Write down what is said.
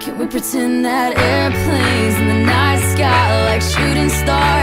Can we pretend that airplanes in the night sky like shooting stars?